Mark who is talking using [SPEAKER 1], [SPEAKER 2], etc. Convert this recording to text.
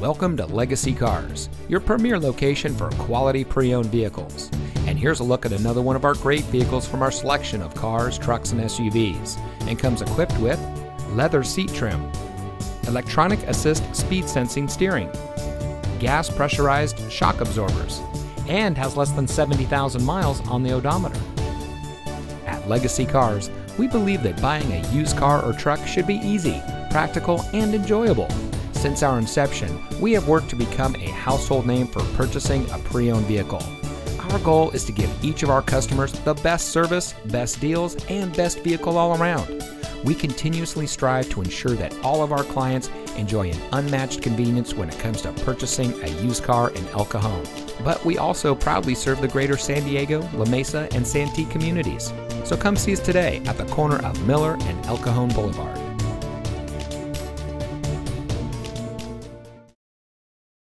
[SPEAKER 1] Welcome to Legacy Cars, your premier location for quality pre owned vehicles. And here's a look at another one of our great vehicles from our selection of cars, trucks, and SUVs. And comes equipped with leather seat trim, electronic assist speed sensing steering, gas pressurized shock absorbers, and has less than 70,000 miles on the odometer. At Legacy Cars, we believe that buying a used car or truck should be easy, practical, and enjoyable. Since our inception, we have worked to become a household name for purchasing a pre owned vehicle. Our goal is to give each of our customers the best service, best deals, and best vehicle all around. We continuously strive to ensure that all of our clients enjoy an unmatched convenience when it comes to purchasing a used car in El Cajon. But we also proudly serve the greater San Diego, La Mesa, and Santee communities. So come see us today at the corner of Miller and El Cajon Boulevard.